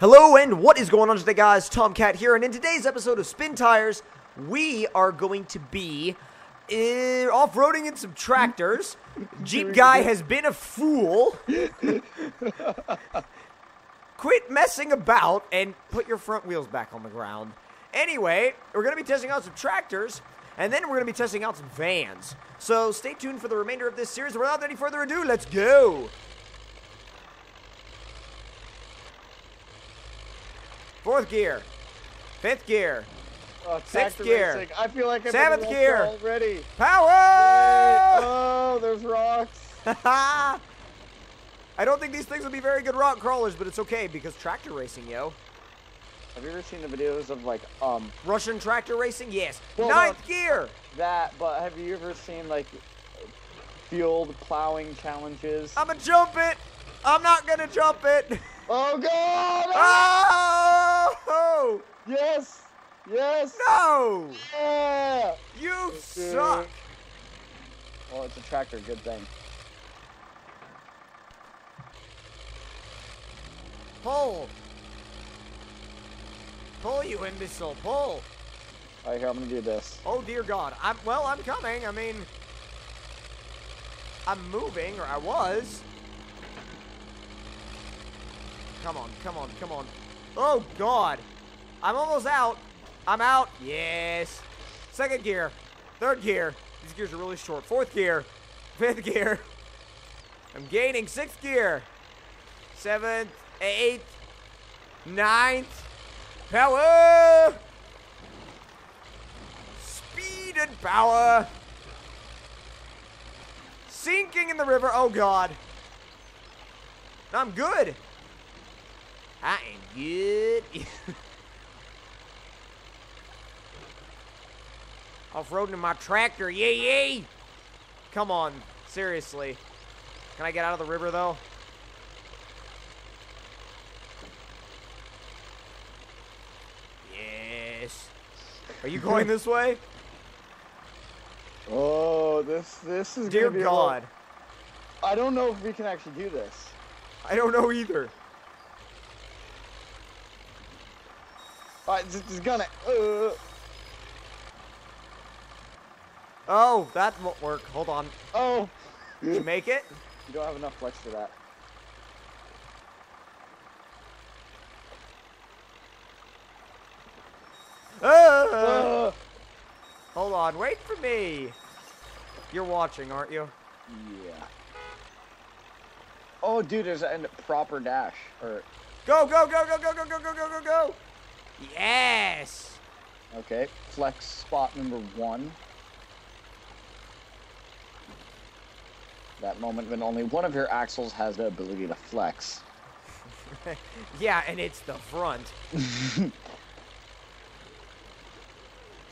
Hello and what is going on today guys, Tomcat here, and in today's episode of Spin Tires, we are going to be uh, off-roading in some tractors. Jeep guy has been a fool. Quit messing about and put your front wheels back on the ground. Anyway, we're going to be testing out some tractors, and then we're going to be testing out some vans. So stay tuned for the remainder of this series. Without any further ado, let's go! Fourth gear. Fifth gear. Oh, Sixth gear. racing. I feel like I've Seventh been gear. already. Power! Oh, there's rocks. I don't think these things will be very good rock crawlers, but it's okay because tractor racing, yo. Have you ever seen the videos of like um Russian tractor racing? Yes. Well, Ninth no. gear! that? But have you ever seen like field plowing challenges? I'm gonna jump it! I'm not gonna jump it! oh God! Oh! Yes! Yes! No! Yeah! You suck! Well, it's a tractor. Good thing. Pull! Pull, you imbecile, pull! All right, here I'm gonna do this. Oh dear God. I'm well. I'm coming. I mean, I'm moving, or I was. Come on, come on, come on. Oh God. I'm almost out. I'm out. Yes. Second gear. Third gear. These gears are really short. Fourth gear. Fifth gear. I'm gaining. Sixth gear. Seventh. Eighth. Ninth. Power. Speed and power. Sinking in the river. Oh, God. I'm good. I am good. Off-roading in my tractor. Yay, yay. Come on. Seriously. Can I get out of the river, though? Yes. Are you going this way? Oh, this this is Dear a little- God. I don't know if we can actually do this. I don't know either. Right, this is gonna. Uh, Oh, that won't work. Hold on. oh, Did you make it? you don't have enough flex for that. Ah! Uh, Hold on. Wait for me. You're watching, aren't you? yeah. Oh, dude, there's a proper dash. Or Go, go, go, go, go, go, go, go, go, go, go. Yes. okay, flex spot number one. That moment when only one of your axles has the ability to flex. yeah, and it's the front.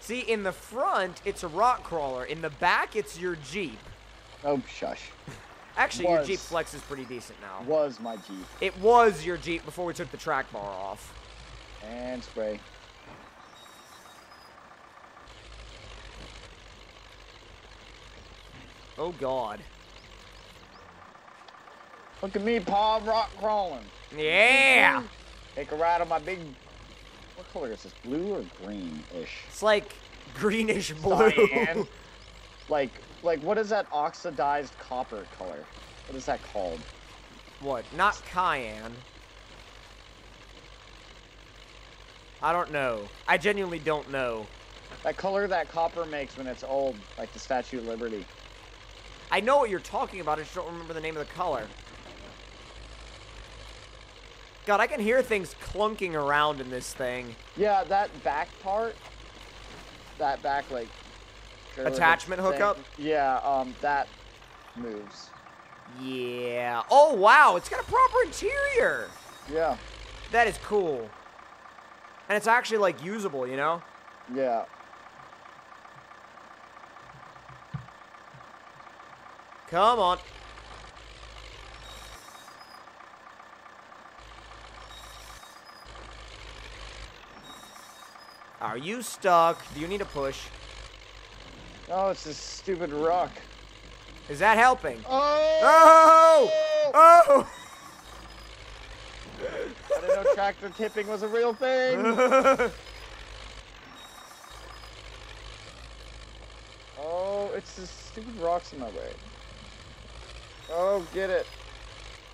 See, in the front, it's a rock crawler. In the back, it's your Jeep. Oh, shush. Actually, your Jeep Flex is pretty decent now. Was my Jeep. It was your Jeep before we took the track bar off. And spray. Oh, God. Look at me, Paul, rock crawling. Yeah. Take a ride on my big. What color is this? Blue or green-ish? It's like greenish blue. Cyan. like, like what is that oxidized copper color? What is that called? What? Not cayenne. I don't know. I genuinely don't know. That color that copper makes when it's old, like the Statue of Liberty. I know what you're talking about. I just don't remember the name of the color. God, I can hear things clunking around in this thing. Yeah, that back part. That back like. Attachment thing, hookup? Yeah, um, that moves. Yeah. Oh, wow. It's got a proper interior. Yeah, That is cool. And it's actually, like, usable, you know? yeah. Come on. Are you stuck? Do you need a push? Oh, it's this stupid rock. Is that helping? Oh! Oh! Oh! Didn't know tractor tipping was a real thing. oh, it's the stupid rocks in my way. Oh, get it.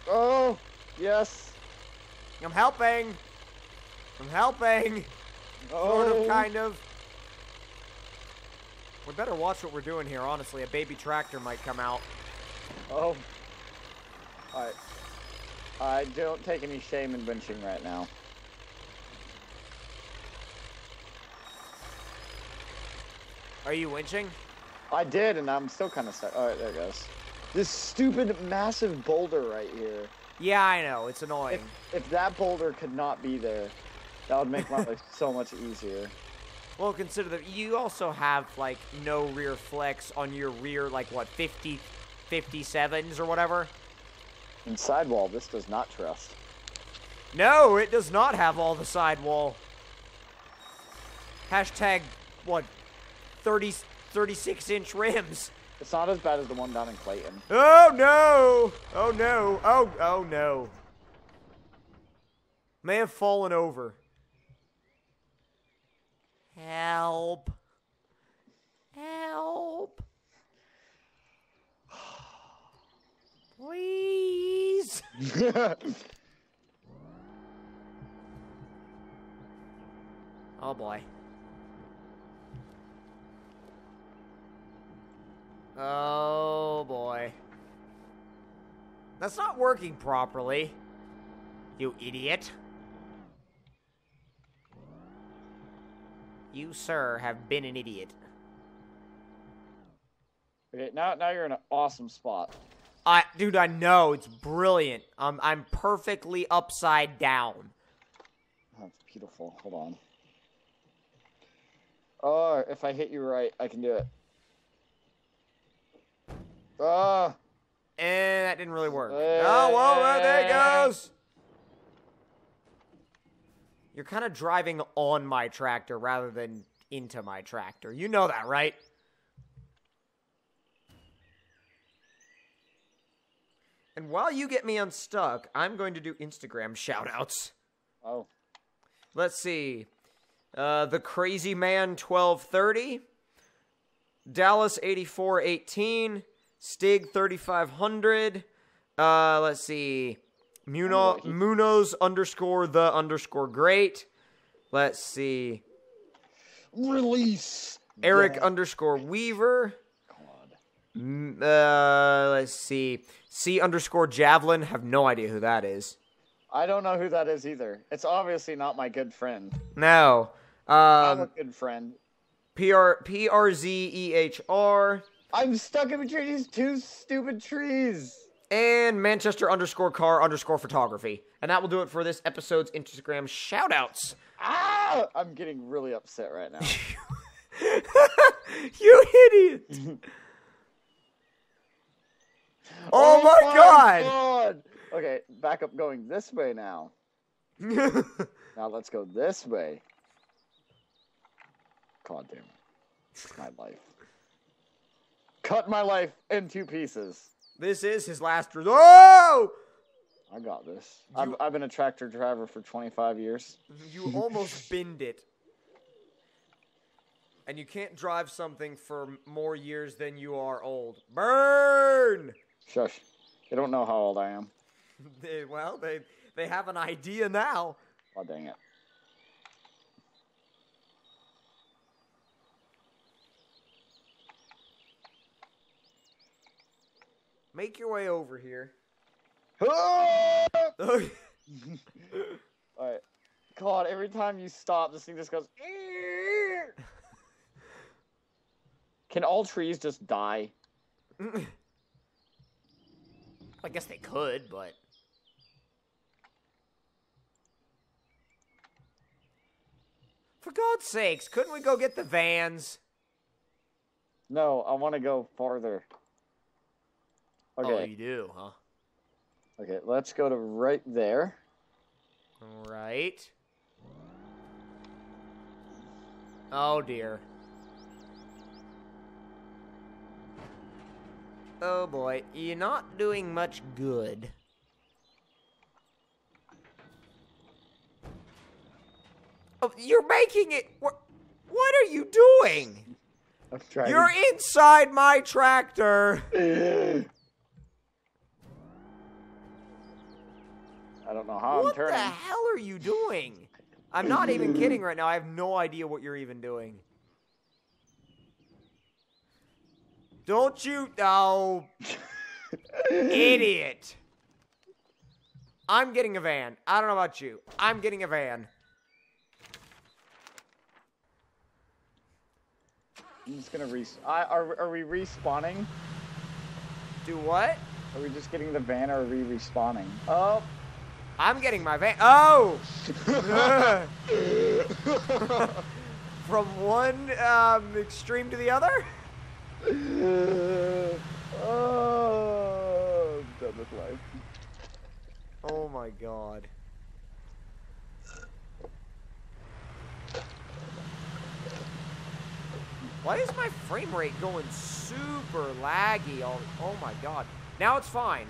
Oh, yes. I'm helping. I'm helping. Oh, Sort of, oh. kind of. We better watch what we're doing here, honestly. A baby tractor might come out. Oh. Alright. I don't take any shame in winching right now. Are you winching? I did, and I'm still kind of stuck. Alright, there it goes. This stupid, massive boulder right here. Yeah, I know. It's annoying. If, if that boulder could not be there, that would make my life so much easier. Well, consider that you also have, like, no rear flex on your rear, like, what, 50, 57s or whatever? And sidewall, this does not trust. No, it does not have all the sidewall. Hashtag, what, 30, 36 inch rims. It's not as bad as the one down in Clayton. Oh no! Oh no! Oh, oh no. May have fallen over. Help. Help. Please. Oh boy. Oh boy. That's not working properly. You idiot. You, sir, have been an idiot. okay, now now you're in an awesome spot. I, dude, I know it's brilliant. I'm, I'm perfectly upside down. That's beautiful. Hold on. Oh, if I hit you right, I can do it. Ah, And Eh, that didn't really work. Hey. Oh, well, there it goes. You're kind of driving on my tractor rather than into my tractor. You know that, right? And while you get me unstuck, I'm going to do Instagram shoutouts. oh, Let's see. Uh, the Crazy Man 1230, Dallas 8418, Stig 3500. Uh, let's see. Muno. Munoz underscore the underscore great. Let's see. release. Eric Yeah. underscore Weaver. Uh, let's see. C underscore Javelin. Have no idea who that is. I don't know who that is either. It's obviously not my good friend. No. I'm a Um, good friend. PR, PRZEHR. I'm stuck in between these two stupid trees. and Manchester underscore car underscore photography. And that will do it for this episode's Instagram shoutouts. Ah! I'm getting really upset right now. you idiot! oh, oh my god! god! Okay, back up going this way now. Now let's go this way. God damn it. My life. Cut my life in two pieces. this is his last resort. Oh! I got this. I've, I've been a tractor driver for 25 years. You almost binned it. And you can't drive something for more years than you are old. Burn! Shush. They don't know how old I am. They- well, they they have an idea now. Oh, dang it. Make your way over here. Oh, Alright. God, every time you stop, this thing just goes. Can all trees just die? I guess they could, but for God's sakes, couldn't we go get the vans? No, I want to go farther. Oh, Okay, you do, huh? okay, let's go to right there. Right. Oh dear. Oh boy, you're not doing much good. Oh, you're making it. What, what are you doing? I'm trying. You're inside my tractor. I don't know how I'm turning. what the hell are you doing? I'm not even kidding right now. I have no idea what you're even doing. Don't you? Oh, idiot. I'm getting a van. I don't know about you. I'm getting a van. I'm just gonna res. I, are are we respawning? Do what? Are we just getting the van or are we respawning? Oh. I'm getting my van. Oh! From one um, extreme to the other? oh, I'm done with life. Oh my god. Why is my frame rate going super laggy? All, oh my god. Now it's fine.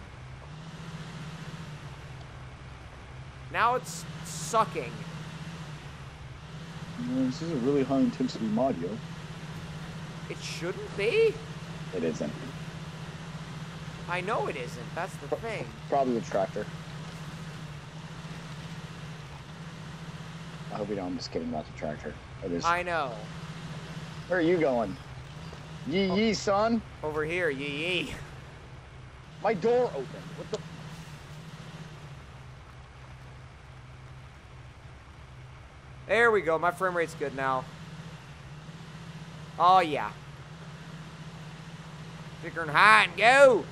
Now it's sucking. This is a really high intensity mod, yo. It shouldn't be. It isn't. I know it isn't. That's the thing. Probably the tractor. I hope you don't. I'm just kidding about the tractor. It is. I know. Where are you going? Yee oh. yee, son. Over here, yee yee. My door opened. What the? There we go. My frame rate's good now. Oh, yeah. And high and go.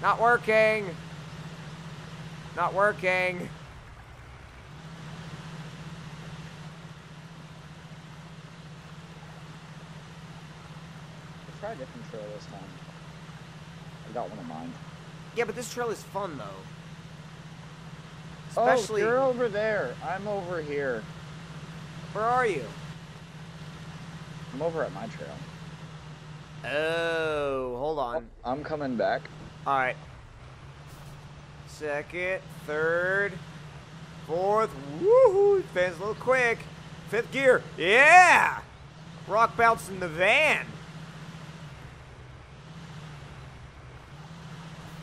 Not working. Not working. I tried try a different trail this time. I got one in mind. Yeah, but this trail is fun, though. Oh, Especially, oh, you're over there. I'm over here. where are you? I'm over at my trail. Oh, hold on. Oh, I'm coming back. All right. Second, third, fourth. Woohoo! Fan's a little quick. Fifth gear. Yeah! Rock bounce in the van.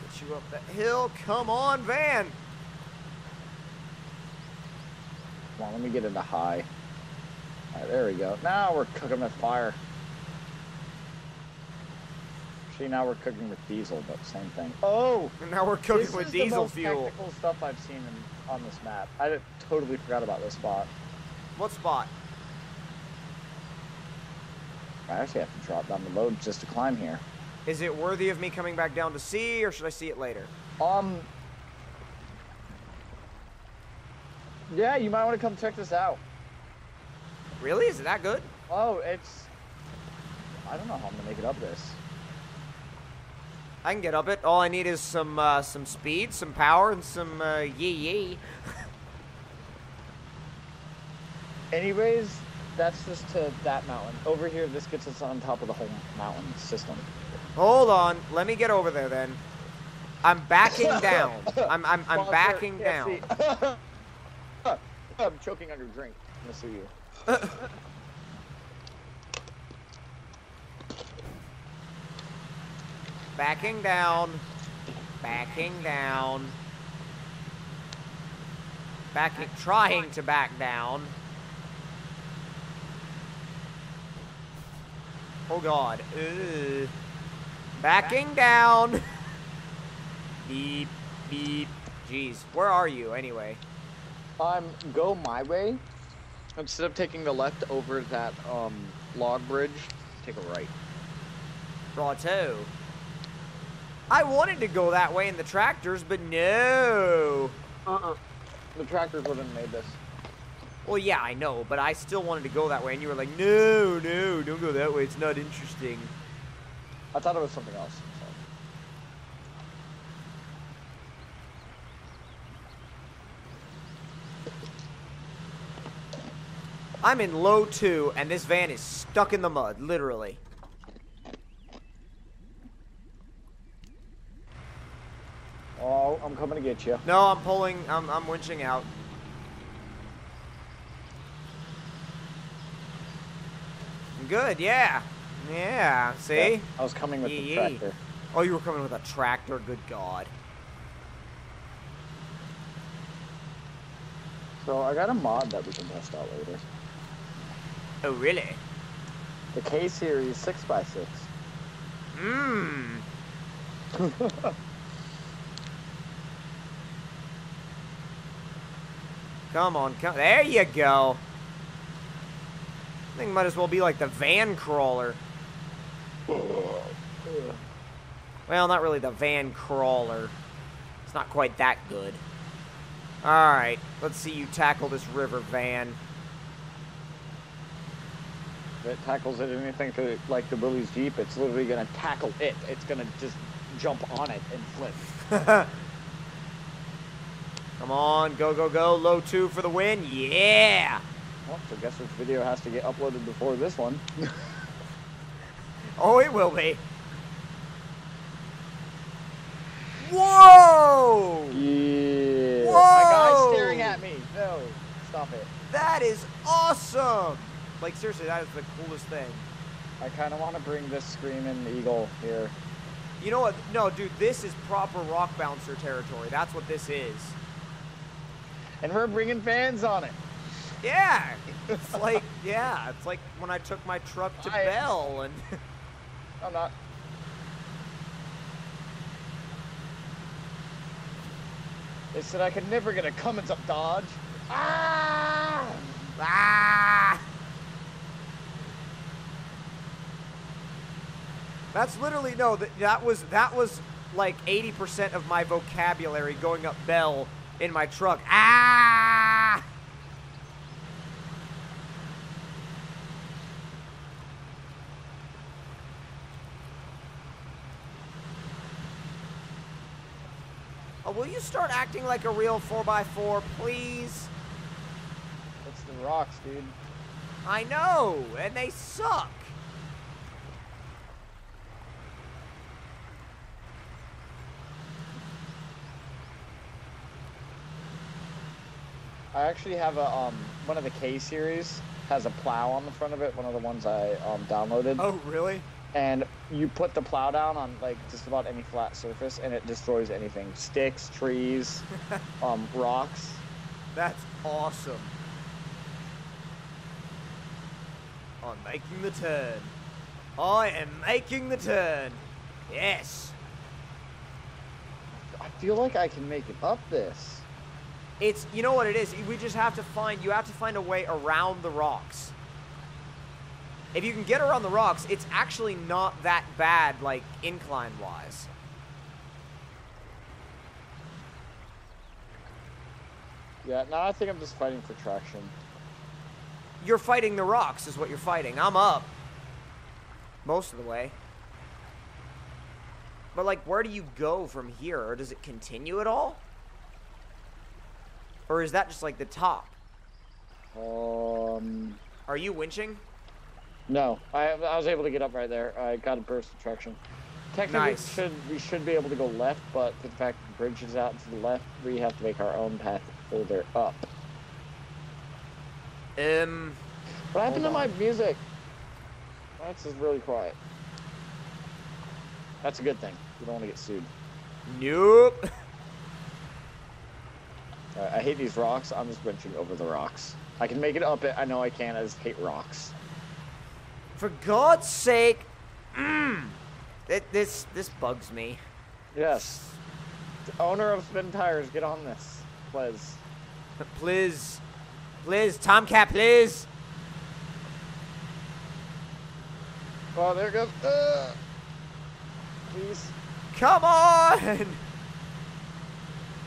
Get you up that hill. Come on, van. Come on, let me get into high. All right, there we go. Now we're cooking with fire. See, now we're cooking with diesel, but same thing. Oh! And now we're cooking this with is diesel the most fuel. technical stuff I've seen in, on this map. I totally forgot about this spot. What spot? I actually have to drop down the load just to climb here. Is it worthy of me coming back down to see, or should I see it later? Um. Yeah, you might want to come check this out. Really? Is it that good? Oh, it's. I don't know how I'm gonna make it up this. I can get up it. All I need is some uh, some speed, some power, and some uh, yee yee. Anyways, that's just to that mountain. Over here, this gets us on top of the whole mountain system. Hold on, let me get over there then. I'm backing down. I'm I'm I'm backing down. I'm choking on your drink. I'm gonna sue you. Backing down. Backing down. Backing trying to back down. Oh god. Ugh. Backing down. beep beep. Jeez, where are you anyway? Um, go my way. Instead of taking the left over that um log bridge, take a right. Righto. I wanted to go that way in the tractors, but no. Uh-uh. The tractors wouldn't have made this. Well, yeah, I know, but I still wanted to go that way, and you were like, no, no, don't go that way. It's not interesting. I thought it was something else. I'm in low two, and this van is stuck in the mud, literally. Oh, I'm coming to get you. No, I'm pulling. I'm, I'm winching out. Good, yeah. Yeah, see? Yeah, I was coming with Yee -yee. the tractor. Oh, you were coming with a tractor? Good God. So I got a mod that we can test out later. Oh, really? The K series 6x6. Mmm. Come on, come. There you go. Thing might as well be like the van crawler. Well, not really the van crawler. It's not quite that good. Alright, let's see you tackle this river van. If it tackles it anything to like the Willys Jeep, it's literally gonna tackle it. It's gonna just jump on it and flip. Come on, go, go, go. Low two for the win. Yeah! Well, so guess which video has to get uploaded before this one? Oh, it will be. Whoa! Yeah. Whoa! My guy's staring at me. No, stop it. That is awesome! Like, seriously, that is the coolest thing. I kind of want to bring this screaming eagle here. You know what? No, dude, this is proper rock bouncer territory. That's what this is. And we're bringing fans on it. Yeah, it's like, yeah, it's like when I took my truck to I- Bell and. I'm not. They said I could never get a Cummins up Dodge. Ah! Ah! That's literally no. That, that was that was like 80% of my vocabulary going up Bell in my truck. Ah! Oh, will you start acting like a real 4x4, please? It's the rocks, dude. I know, and they suck. I actually have a um one of the K series has a plow on the front of it. One of the ones I um downloaded. Oh, really? and you put the plow down on like just about any flat surface and it destroys anything sticks trees um rocks That's awesome. I'm making the turn. I am making the turn. Yes. i feel like i can make it up this It's you know what it is. We just have to find you have to find a way around the rocks. If you can get around the rocks, it's actually not that bad like incline wise. yeah no, i think i'm just fighting for traction You're fighting the rocks is what you're fighting. I'm up. Most of the way. But like where do you go from here? Or does it continue at all? Or is that just like the top? um Are you winching? no. I i was able to get up right there. I got a burst of traction. Technically Nice. should we should be able to go left but for the fact the bridge is out to the left we have to make our own path further up. Um what happened to my music? That's just really quiet. That's a good thing. We don't want to get sued. Nope. Uh, I hate these rocks. I'm just wrenching over the rocks. I can make it up it. I know I can. I just hate rocks. For God's sake. Mmm. This this bugs me. Yes. The owner of Spin Tires, get on this, please. please. Please, Tomcat, please. Oh, there goes. Uh, please. Come on.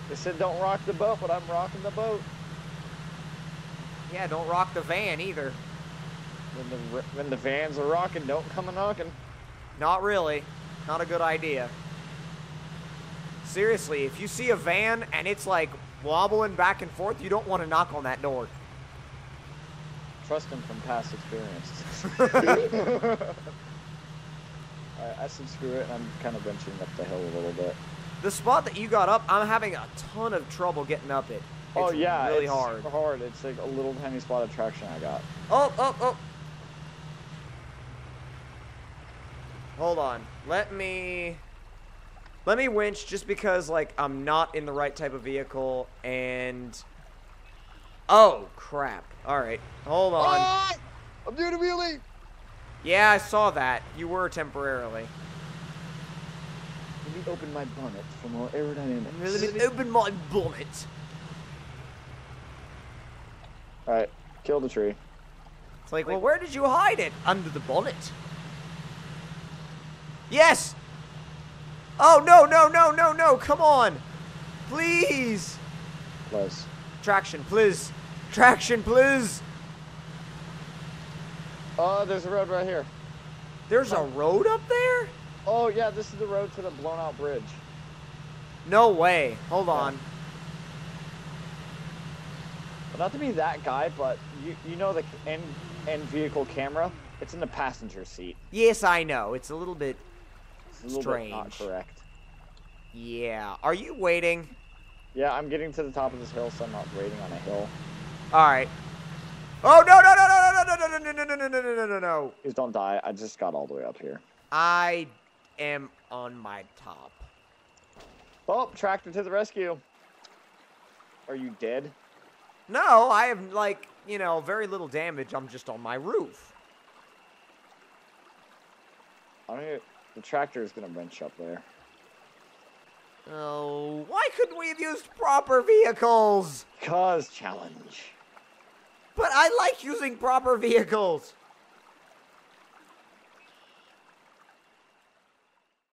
They said don't rock the boat, but I'm rocking the boat. Yeah, don't rock the van either. When the when the vans are rocking, don't come a knocking. Not really. Not a good idea. Seriously, if you see a van and it's like wobbling back and forth, you don't want to knock on that door. Trust him from past experience. Alright, I said screw it, and I'm kind of wrenching up the hill a little bit. The spot that you got up, I'm having a ton of trouble getting up it. It's oh yeah, really it's hard. Hard. It's like a little tiny spot of traction I got. Oh, oh, oh. Hold on. Let me let me winch just because like I'm not in the right type of vehicle and Oh crap. Alright. Hold on. Ah! I'm doing a wheelie. Yeah, I saw that. You were temporarily. Let me open my bonnet for more aerodynamics. Let me open my bonnet. All right, kill the tree. It's like, well, where did you hide it? Under the bonnet. Yes! Oh, no, no, no, no, no, come on. Please. Les. Traction, please. Traction, please. Oh, there's a road right here. There's a road up there? Oh yeah, this is the road to the blown out bridge. No way. Hold on. Well, not to be that guy, but you you know the end end vehicle camera? It's in the passenger seat. Yes, I know. It's a little bit. It's a little Strange. bit not correct. Yeah. Are you waiting? Yeah, I'm getting to the top of this hill, so I'm not waiting on a hill. All right. Oh no no no no no no no no no no no no no no no no! Please don't die. I just got all the way up here. I am on my top. Oh, tractor to the rescue. Are you dead? No, I have like you know very little damage. I'm just on my roof. I don't even, the tractor is gonna wrench up there. Oh, why couldn't we have used proper vehicles? Cause challenge. But I like using proper vehicles.